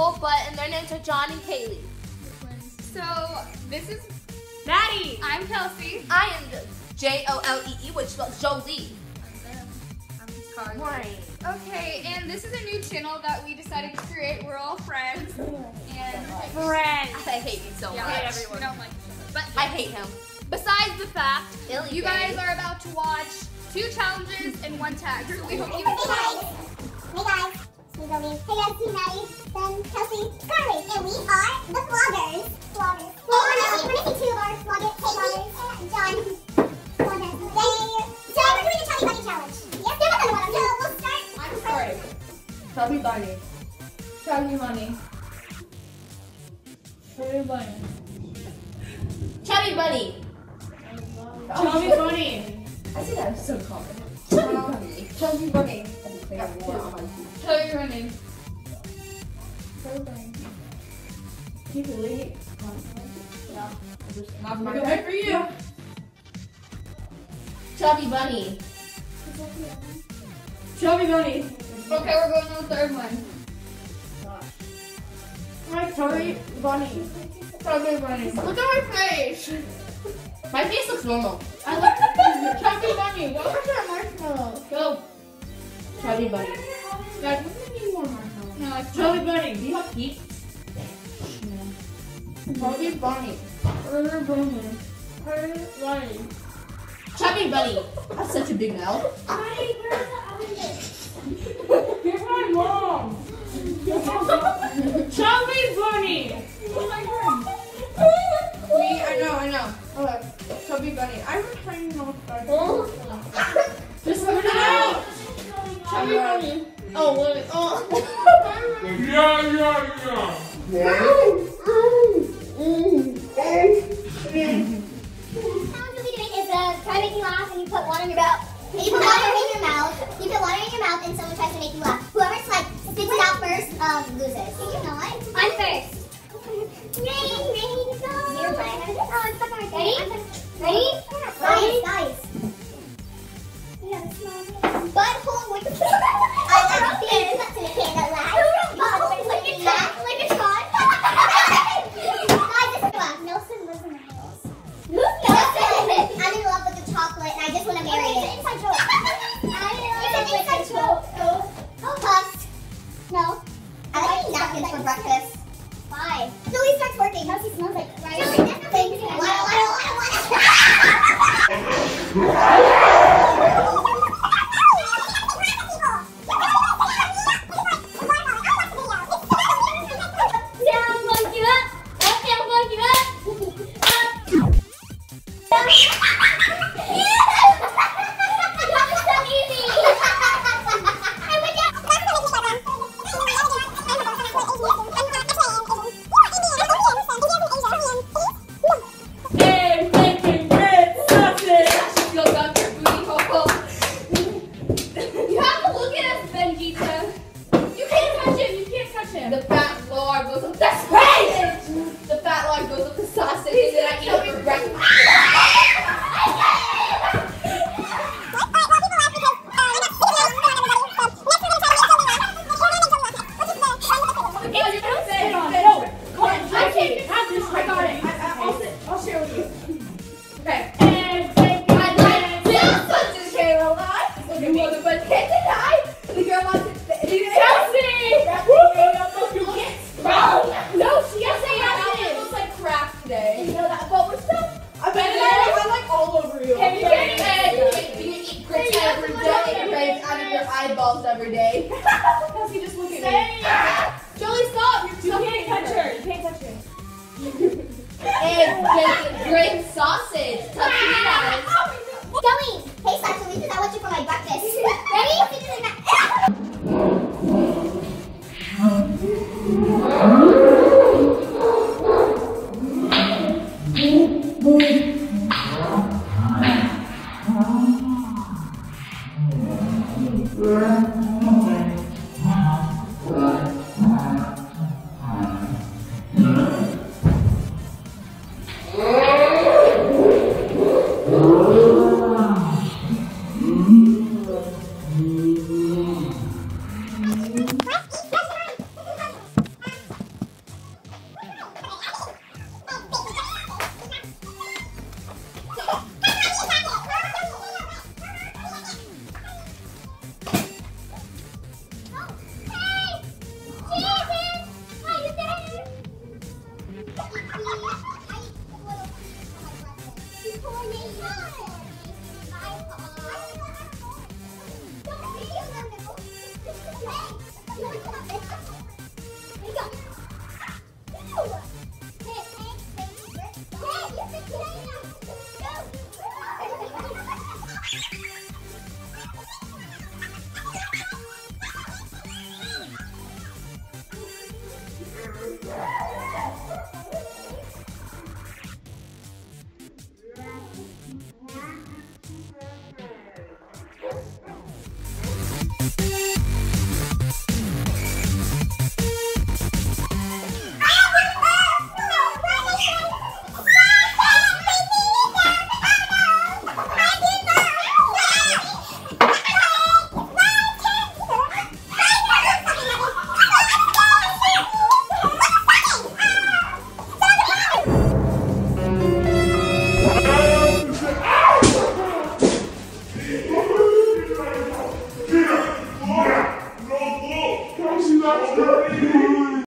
people, but and their names are John and Kaley. So this is Maddie. I'm Kelsey. I am J O L E E, which spells Jolee. I'm just calling. Right. Okay, and this is a new channel that we decided to create. We're all friends, and Friends. I hate you so yeah, much. we don't like each other. But I hate him. besides the fact, Billy you Gay. guys are about to watch two challenges and one tag. So we hope you Hey enjoy. guys! Hey guys! Me Hey guys, Team Maddie, Ben, Kelsey, Carlie, and we are the vloggers. Vloggers. And oh, we're missing, we're missing two of our vloggers, Hey, vloggers, John. Vloggers. They, today we're doing a Chubby Bunny challenge. Yes, give us another one. So we'll start. I'm sorry. Chubby bunny. Chubby money. Chubby bunny. Chubby bunny. Chubby bunny. I see that so common. Chubby bunny. Chubby bunny. Yeah. Chubby bunny. Chubby bunny. Keep it late. Yeah. Not We're for you. Chubby bunny. Chubby bunny. Okay, we're going to the third one. My chubby bunny. Chubby bunny. Look at my face. My face looks normal. I like chubby bunny. Go for your marshmallow. Go. Chubby bunny. Guys, we need more marshmallow. No, it's Chubby bunny. Do you have teeth? Chubby bunny. Chubby bunny. Chubby bunny. Chubby bunny. That's such a big mouth. Here's my mom. Chubby bunny. Me, I know, I know. Okay, chubby bunny. I was trying to know what Chubby bunny. Oh, wait. Oh. Yeah, yeah, yeah. challenge we'll be doing is uh, try to make you laugh and you put water in your mouth. You put water in your mouth. You put water in your mouth and someone tries to make you laugh. Whoever's like spits it out first um, loses. You know what? I'm first. Ready, ready, go. Zero play. Oh, it's stuck on my Ready? Ready? Nice, nice. And With great sausage. Tostitas. Going. Hey, Satchel, because I want you for my breakfast. Ready? Yeah. Look! Bye.